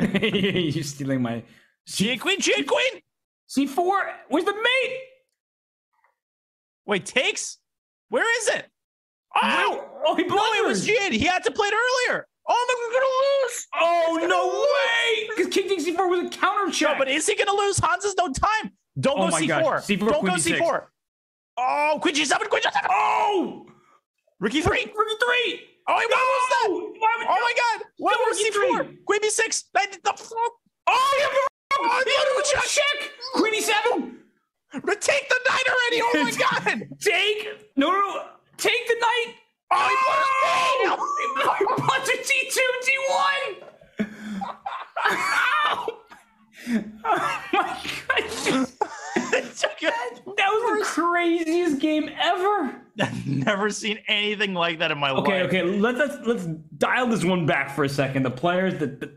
You're stealing my G8 queen, G8 queen. C4. Where's the mate? Wait, takes? Where is it? Oh, oh he no, it was. G8. He had to play it earlier. Oh, no, we're gonna lose. Oh no way! Because King takes C4 was a counter check. No, but is he gonna lose? Hans has no time. Don't Oh go C4. C4, Don't go C4. Oh, queen G7, queen G7. oh, Ricky three. Ricky three. Oh, wait, what was that? Why would- Oh my God! What was C4? three. Queen B6. I did the fuck. Oh, you have Oh, the the other other one check. check. Queen E7. Take the knight already. Oh my God! Take no, no. Take the knight. Oh, he blundered D2, T1. Ow. Oh my god. The craziest game ever. I've never seen anything like that in my Okay, life. okay. Let's let's let's dial this one back for a second. The players that, that